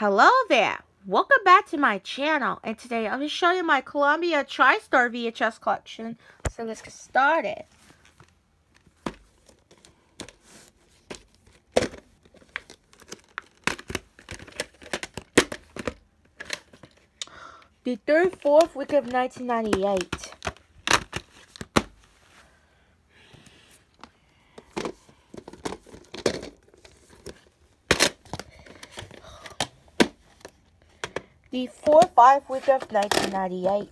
Hello there! Welcome back to my channel and today I'm to show you my Columbia TriStar VHS collection. So let's get started. The third, fourth week of 1998. The 4-5 week of 1998.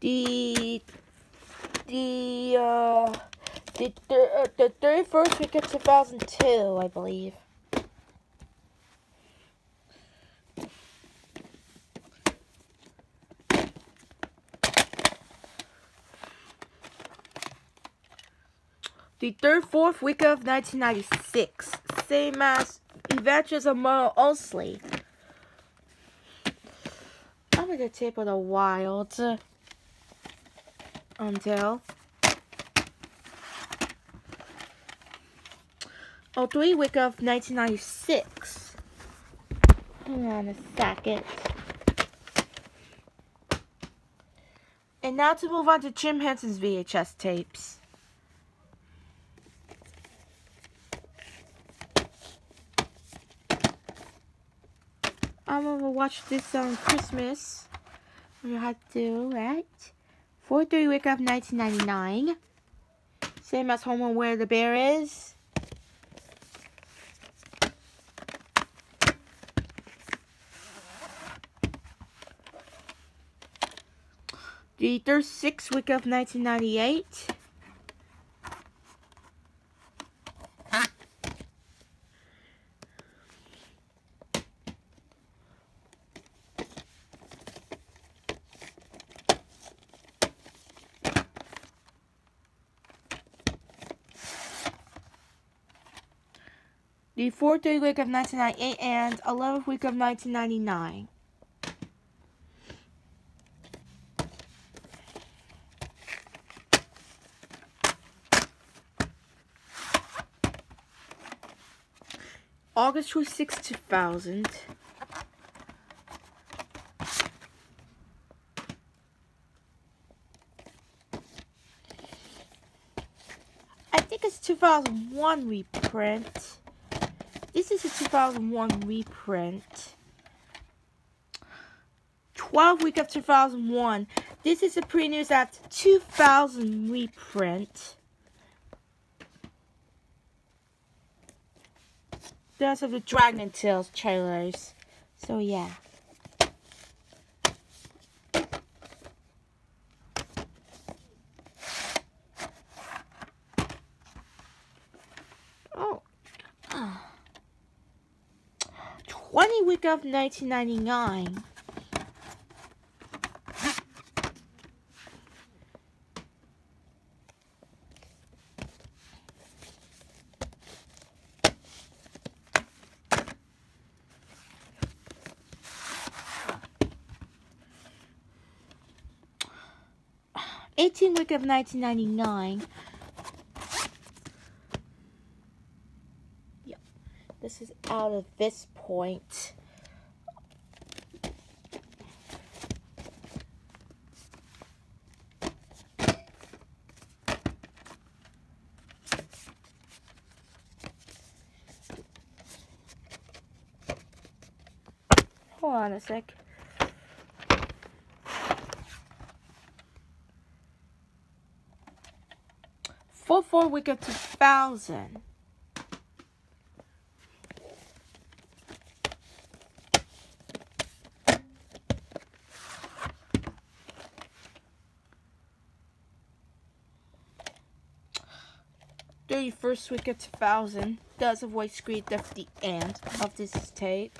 The the uh the uh, the 31st week of 2002, I believe. The third, fourth week of 1996, same as Adventures of Mona Osley. I'm the tape of the wild until oh three week of 1996. Hang on a second. And now to move on to Jim Henson's VHS tapes. I'm gonna watch this on Christmas. We had to, right? 4 3 Wake Up 1999. Same as Home and Where the Bear Is. The third 36 week of 1998. The 4th week of 1998 and 11th week of 1999. August 26, 2000. I think it's 2001 reprint. This is a 2001 reprint. 12 week of 2001. This is a pre-news at 2000 reprint. Those are the Dragon Tales trailers. So yeah. Oh. 20 week of 1999. Eighteen week of nineteen ninety nine. This is out of this point. Hold on a sec. Four four we get to thousand. 31st week of 2000 does avoid screen at the end of this tape.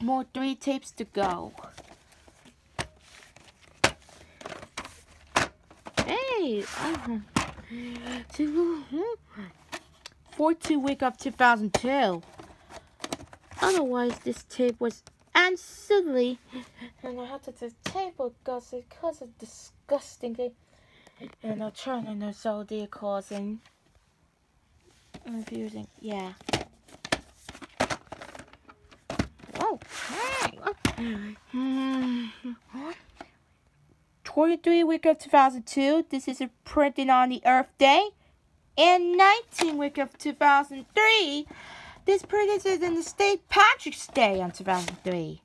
More three tapes to go. 2003. Uh, 42 week of 2002. Otherwise, this tape was absolutely. And I had to do tape because because of disgusting thing. And I'm turning the causing confusing. Yeah. Oh, hey. 23 week of 2002. This is a printing on the Earth Day. And 19 week of 2003. This printed is in the St. Patrick's Day on 2003.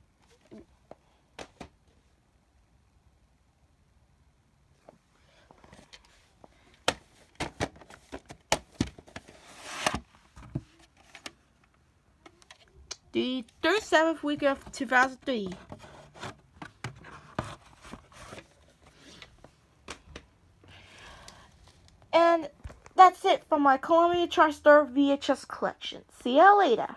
The 37th week of 2003. And that's it for my Columbia TriStar VHS collection. See you later.